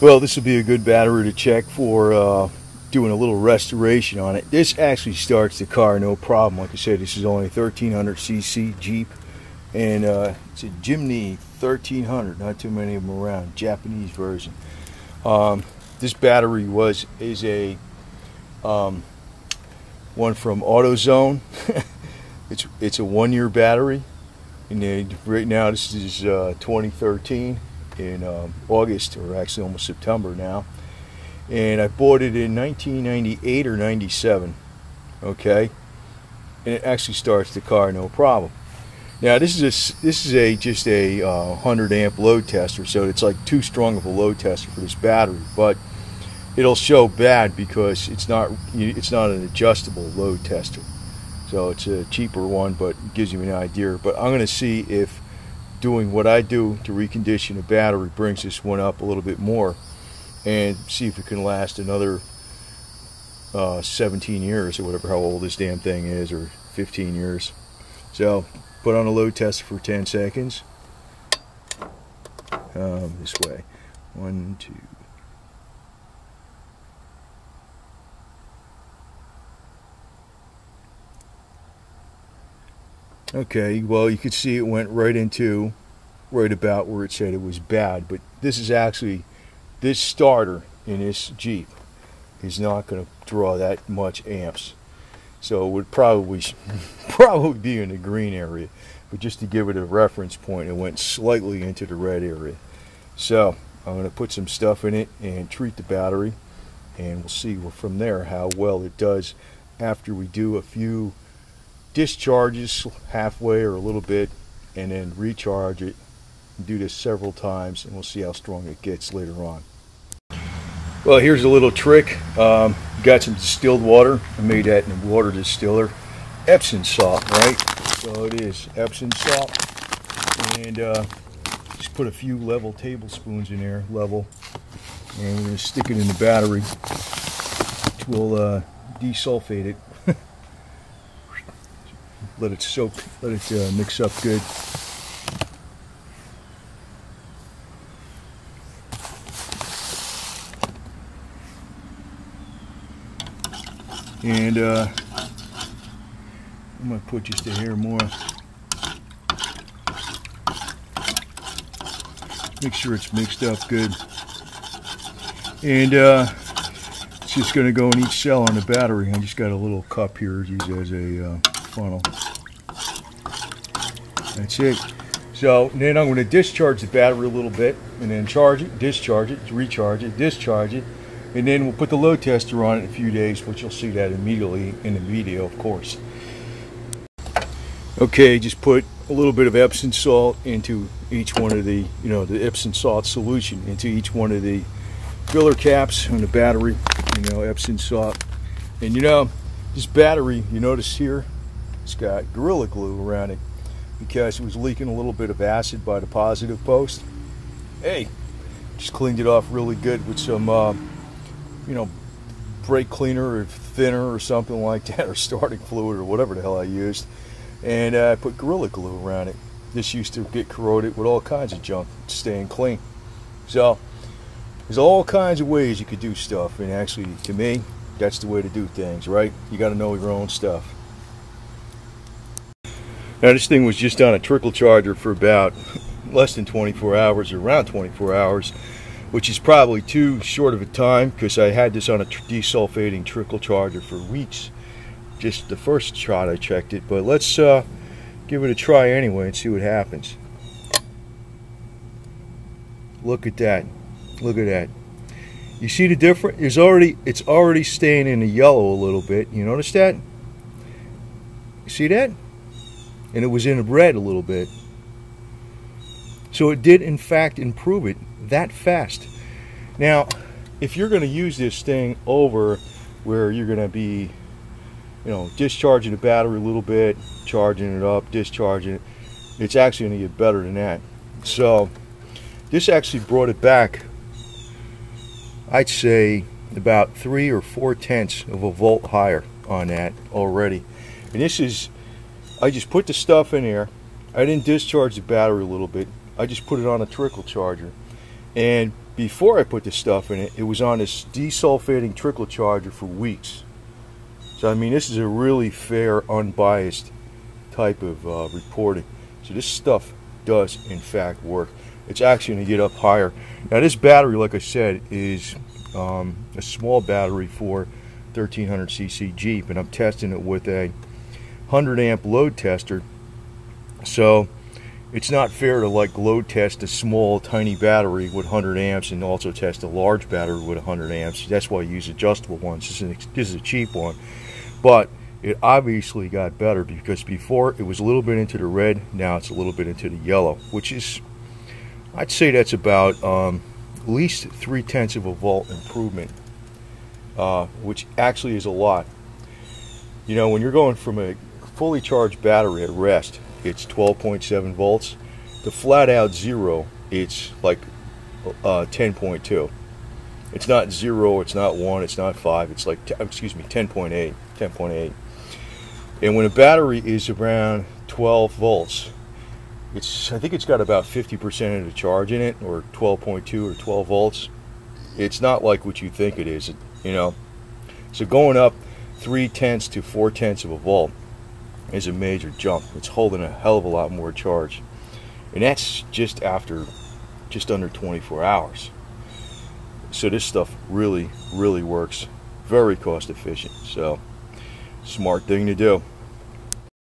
Well, this would be a good battery to check for uh, doing a little restoration on it. This actually starts the car no problem. Like I said, this is only 1300cc Jeep, and uh, it's a Jimny 1300. Not too many of them around. Japanese version. Um, this battery was is a um, one from AutoZone. it's it's a one-year battery, and right now this is uh, 2013 in um, August or actually almost September now. And I bought it in 1998 or 97. Okay, and it actually starts the car no problem. Now this is a, this is a just a uh, 100 amp load tester, so it's like too strong of a load tester for this battery, but it'll show bad because it's not it's not an adjustable load tester. So it's a cheaper one, but gives you an idea. But I'm going to see if doing what I do to recondition a battery brings this one up a little bit more and see if it can last another uh, 17 years or whatever how old this damn thing is or 15 years. So put on a load test for 10 seconds. Um, this way. One two Okay, well, you could see it went right into right about where it said it was bad, but this is actually this starter in this Jeep is not going to draw that much amps. So it would probably probably be in the green area, but just to give it a reference point, it went slightly into the red area. So I'm going to put some stuff in it and treat the battery, and we'll see from there how well it does after we do a few discharges halfway or a little bit and then recharge it do this several times and we'll see how strong it gets later on. Well here's a little trick. Um, got some distilled water. I made that in a water distiller. Epsom salt right? So it is Epsom salt. And uh, just put a few level tablespoons in there level. And we're going to stick it in the battery. Which will uh, desulfate it let it soak, let it uh, mix up good. And uh, I'm going to put just a hair more. Make sure it's mixed up good. And uh, it's just going to go in each cell on the battery. I just got a little cup here use as a uh, funnel. That's it. So then I'm going to discharge the battery a little bit and then charge it, discharge it, recharge it, discharge it, and then we'll put the load tester on it in a few days, which you'll see that immediately in the video, of course. Okay, just put a little bit of Epsom salt into each one of the, you know, the Epsom salt solution into each one of the filler caps on the battery, you know, Epsom salt. And you know, this battery, you notice here, it's got Gorilla Glue around it because it was leaking a little bit of acid by the positive post. Hey, just cleaned it off really good with some, uh, you know, brake cleaner or thinner or something like that, or starting fluid or whatever the hell I used. And uh, I put Gorilla Glue around it. This used to get corroded with all kinds of junk, staying clean. So, there's all kinds of ways you could do stuff, and actually, to me, that's the way to do things, right? You got to know your own stuff. Now this thing was just on a trickle charger for about less than 24 hours, or around 24 hours, which is probably too short of a time because I had this on a desulfating trickle charger for weeks. Just the first shot I checked it, but let's uh, give it a try anyway and see what happens. Look at that. Look at that. You see the difference? It's already it's already staying in the yellow a little bit. You notice that? See that? And it was in red a little bit. So it did, in fact, improve it that fast. Now, if you're going to use this thing over where you're going to be, you know, discharging the battery a little bit, charging it up, discharging it, it's actually going to get better than that. So this actually brought it back, I'd say, about three or four tenths of a volt higher on that already. And this is I just put the stuff in here. I didn't discharge the battery a little bit. I just put it on a trickle charger. And before I put the stuff in it, it was on this desulfating trickle charger for weeks. So I mean, this is a really fair, unbiased type of uh, reporting. So this stuff does in fact work. It's actually going to get up higher. Now this battery, like I said, is um, a small battery for 1300cc Jeep, and I'm testing it with a 100 amp load tester. So it's not fair to like load test a small tiny battery with 100 amps and also test a large battery with 100 amps. That's why I use adjustable ones. This is, this is a cheap one. But it obviously got better because before it was a little bit into the red now it's a little bit into the yellow which is I'd say that's about um, at least three tenths of a volt improvement uh, which actually is a lot. You know when you're going from a fully charged battery at rest it's 12.7 volts. The flat out zero, it's like uh, 10.2. It's not zero, it's not one, it's not five, it's like, excuse me, 10.8, 10.8. And when a battery is around 12 volts, it's I think it's got about 50% of the charge in it, or 12.2 or 12 volts. It's not like what you think it is, you know. So going up three tenths to four tenths of a volt is a major jump. It's holding a hell of a lot more charge. And that's just after just under 24 hours. So this stuff really, really works. Very cost efficient. So smart thing to do.